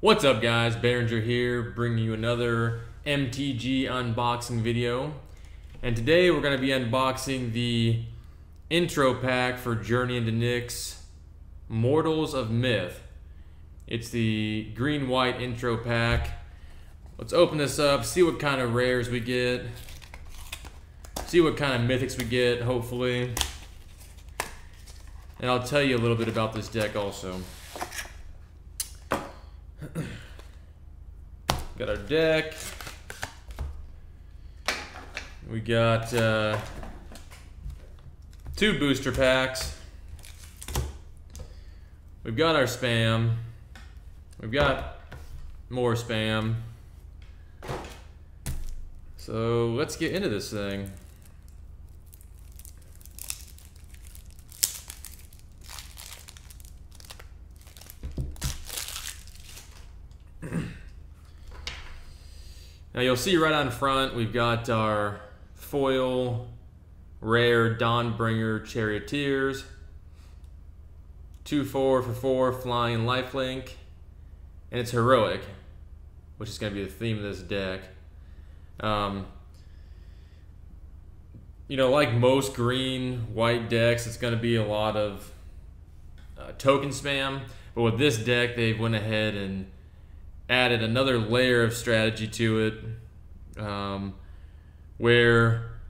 What's up guys, Behringer here, bringing you another MTG unboxing video. And today we're going to be unboxing the intro pack for Journey into Nyx Mortals of Myth. It's the green-white intro pack. Let's open this up, see what kind of rares we get. See what kind of mythics we get, hopefully. And I'll tell you a little bit about this deck also. Got our deck. We got uh, two booster packs. We've got our spam. We've got more spam. So let's get into this thing. Now you'll see right on front, we've got our foil rare Dawnbringer Charioteers. 2-4 for 4 flying lifelink. And it's heroic, which is going to be the theme of this deck. Um, you know, like most green, white decks, it's going to be a lot of uh, token spam. But with this deck, they went ahead and added another layer of strategy to it, um, where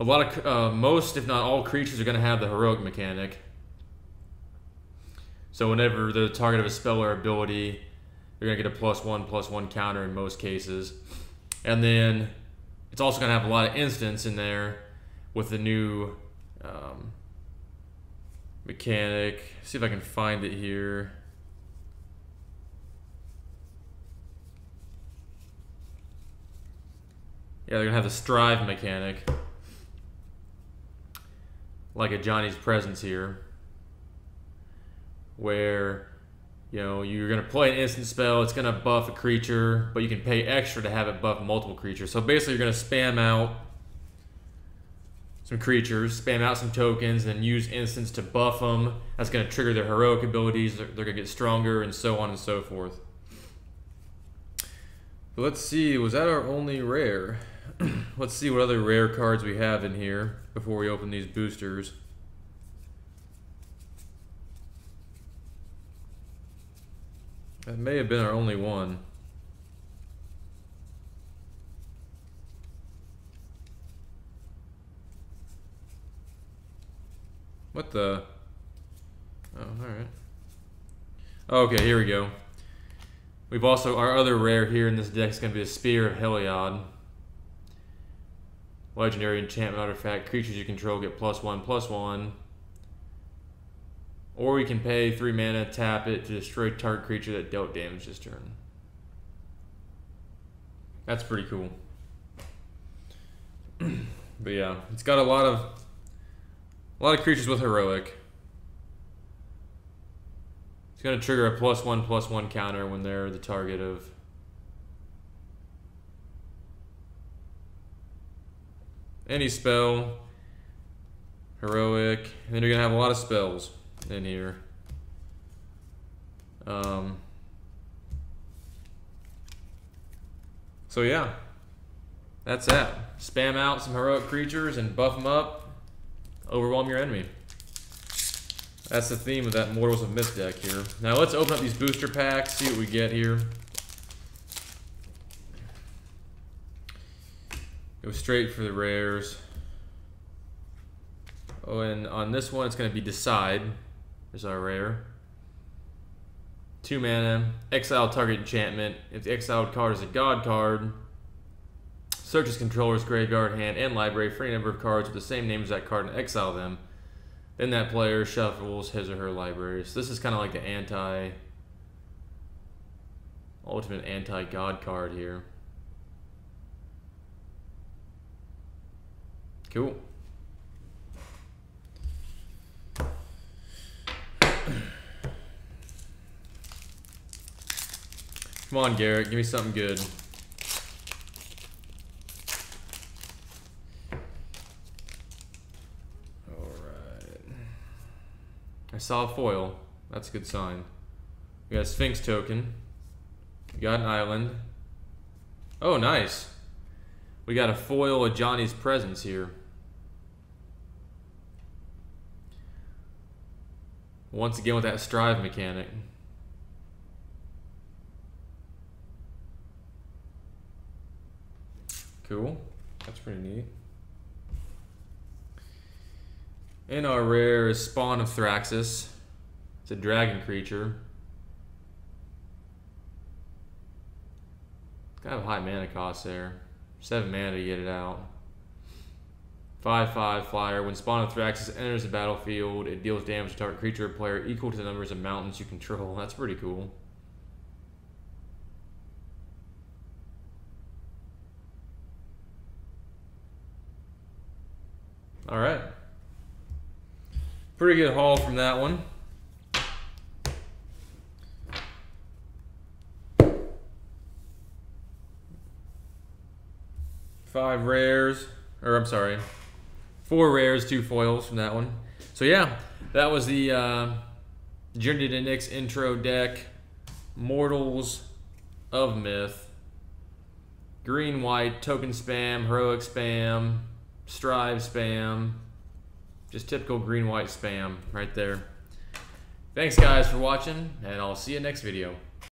a lot of uh, most, if not all, creatures are going to have the heroic mechanic. So whenever the target of a spell or ability, they're going to get a plus one, plus one counter in most cases. And then it's also going to have a lot of instants in there with the new um, mechanic. See if I can find it here. Yeah, they're gonna have the strive mechanic. Like Ajani's Presence here. Where, you know, you're gonna play an instant spell, it's gonna buff a creature, but you can pay extra to have it buff multiple creatures. So basically you're gonna spam out some creatures, spam out some tokens, and use instants to buff them. That's gonna trigger their heroic abilities, they're, they're gonna get stronger, and so on and so forth. But let's see, was that our only rare? Let's see what other rare cards we have in here before we open these boosters. That may have been our only one. What the? Oh, alright. Oh, okay, here we go. We've also, our other rare here in this deck is going to be a Spear of Heliod. Legendary enchantment artifact. Creatures you control get plus one, plus one. Or we can pay three mana, tap it to destroy target creature that dealt damage this turn. That's pretty cool. but yeah, it's got a lot of a lot of creatures with heroic. It's gonna trigger a plus one plus one counter when they're the target of any spell, heroic, and then you're gonna have a lot of spells in here. Um, so yeah, that's that. Spam out some heroic creatures and buff them up, overwhelm your enemy. That's the theme of that Mortals of Myth deck here. Now let's open up these booster packs, see what we get here. Go straight for the rares. Oh, and on this one, it's going to be Deicide. There's our rare. Two mana. Exile target enchantment. If the exiled card is a god card, searches controller's graveyard, hand, and library for any number of cards with the same name as that card and exile them. Then that player shuffles his or her library. So this is kind of like the anti... Ultimate anti-god card here. Cool. Come on, Garrett, give me something good. Alright. I saw a foil. That's a good sign. We got a Sphinx token. We got an island. Oh, nice. We got a foil of Ajani's presence here. Once again with that strive mechanic. Cool. That's pretty neat. And our rare is Spawn of Thraxes. It's a dragon creature. Kind of high mana cost there. Seven mana to get it out. 5-5 flyer. When Spawn of Thraxes enters the battlefield, it deals damage to target creature or player equal to the numbers of mountains you control. That's pretty cool. All right. Pretty good haul from that one. Five rares, or I'm sorry, four rares, two foils from that one. So yeah, that was the uh, Journey to Nyx intro deck, Mortals of Myth, green white token spam, heroic spam, strive spam, just typical green white spam right there. Thanks guys for watching, and I'll see you next video.